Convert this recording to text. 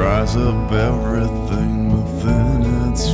dries up everything within its